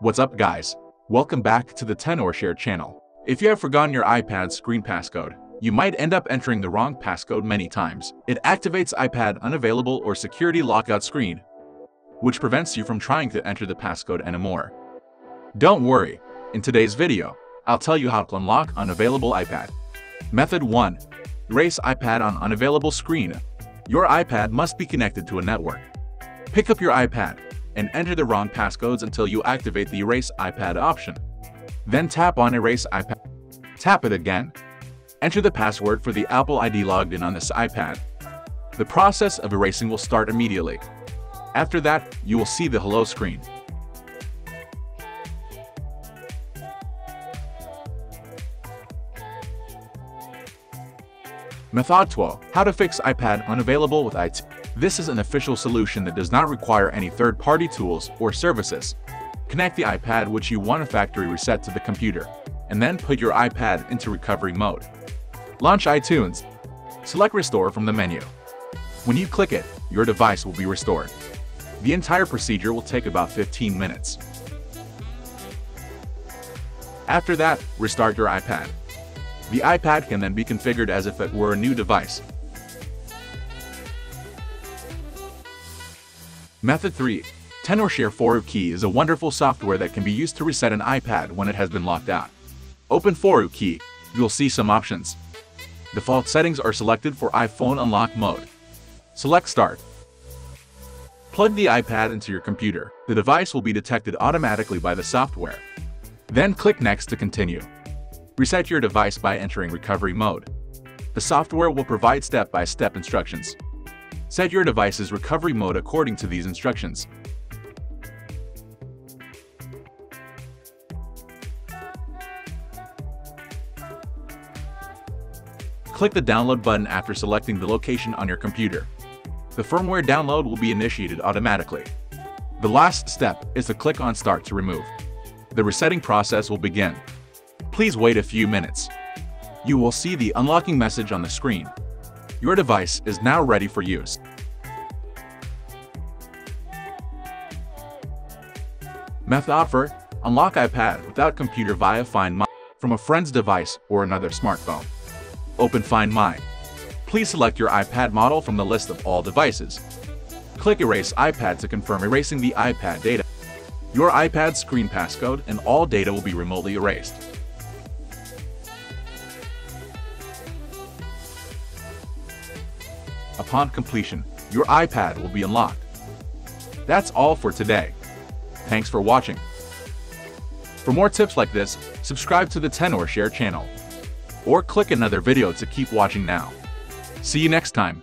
What's up guys? Welcome back to the Tenorshare channel. If you have forgotten your iPad's screen passcode, you might end up entering the wrong passcode many times. It activates iPad unavailable or security lockout screen, which prevents you from trying to enter the passcode anymore. Don't worry, in today's video, I'll tell you how to unlock unavailable iPad. Method 1. Erase iPad on unavailable screen. Your iPad must be connected to a network. Pick up your iPad and enter the wrong passcodes until you activate the Erase iPad option. Then tap on Erase iPad. Tap it again. Enter the password for the Apple ID logged in on this iPad. The process of erasing will start immediately. After that, you will see the hello screen. Method 12. How to fix iPad unavailable with IT. This is an official solution that does not require any third-party tools or services. Connect the iPad which you want a factory reset to the computer, and then put your iPad into recovery mode. Launch iTunes. Select Restore from the menu. When you click it, your device will be restored. The entire procedure will take about 15 minutes. After that, restart your iPad. The iPad can then be configured as if it were a new device. Method 3. Tenorshare 4uKey is a wonderful software that can be used to reset an iPad when it has been locked out. Open 4uKey. You'll see some options. Default settings are selected for iPhone unlock mode. Select Start. Plug the iPad into your computer. The device will be detected automatically by the software. Then click Next to continue. Reset your device by entering recovery mode. The software will provide step-by-step -step instructions. Set your device's recovery mode according to these instructions. Click the download button after selecting the location on your computer. The firmware download will be initiated automatically. The last step is to click on Start to remove. The resetting process will begin. Please wait a few minutes. You will see the unlocking message on the screen. Your device is now ready for use. Method offer, unlock iPad without computer via Find My from a friend's device or another smartphone. Open Find My. Please select your iPad model from the list of all devices. Click Erase iPad to confirm erasing the iPad data. Your iPad's screen passcode and all data will be remotely erased. Upon completion, your iPad will be unlocked. That's all for today. Thanks for watching. For more tips like this, subscribe to the Tenorshare channel. Or click another video to keep watching now. See you next time.